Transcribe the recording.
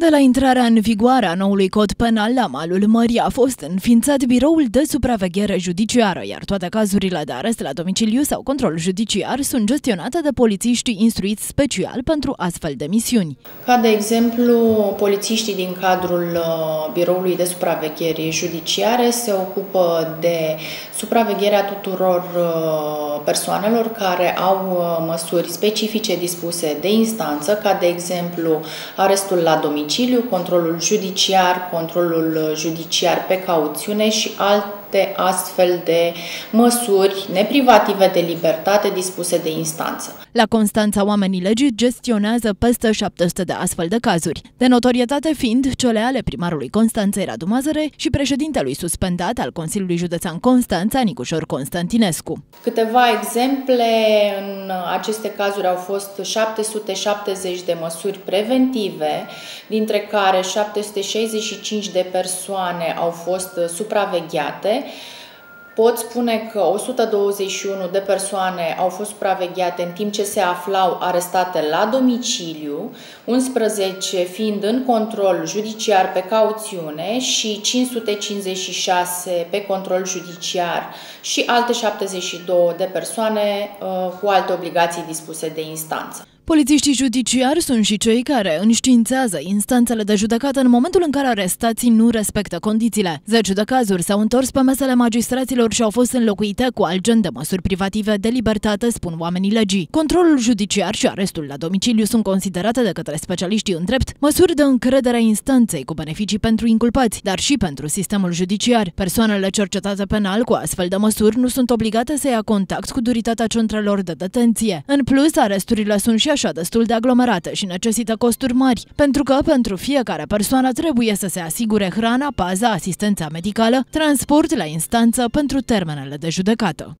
De la intrarea în vigoare a noului cod penal la malul mării a fost înființat biroul de supraveghere judiciară, iar toate cazurile de arest la domiciliu sau control judiciar sunt gestionate de polițiștii instruiți special pentru astfel de misiuni. Ca de exemplu, polițiștii din cadrul uh, biroului de supraveghere judiciare se ocupă de supravegherea tuturor uh, persoanelor care au uh, măsuri specifice dispuse de instanță, ca de exemplu arestul la domiciliu, domiciliu, controlul judiciar, controlul judiciar pe cauțiune și alte astfel de măsuri neprivative de libertate dispuse de instanță. La Constanța, oamenii legii gestionează peste 700 de astfel de cazuri, de notorietate fiind cele ale primarului Constanței Radu Mazăre și președintelui suspendat al Consiliului Județean Constanța, Nicușor Constantinescu. Câteva exemple în aceste cazuri au fost 770 de măsuri preventive, dintre care 765 de persoane au fost supravegheate, Pot spune că 121 de persoane au fost supravegheate în timp ce se aflau arestate la domiciliu, 11 fiind în control judiciar pe cauțiune și 556 pe control judiciar și alte 72 de persoane uh, cu alte obligații dispuse de instanță. Polițiștii judiciari sunt și cei care înștiințează instanțele de judecată în momentul în care arestații nu respectă condițiile. Zeci de cazuri s-au întors pe mesele magistraților și au fost înlocuite cu alt gen de măsuri privative de libertate, spun oamenii legii. Controlul judiciar și arestul la domiciliu sunt considerate de către specialiștii în drept măsuri de încredere a instanței cu beneficii pentru inculpați, dar și pentru sistemul judiciar. Persoanele cercetate penal cu astfel de măsuri nu sunt obligate să ia contact cu duritatea centrelor de detenție. În plus, aresturile sunt și așa destul de aglomerate și necesită costuri mari, pentru că pentru fiecare persoană trebuie să se asigure hrana, paza, asistența medicală, transport la instanță pentru termenele de judecată.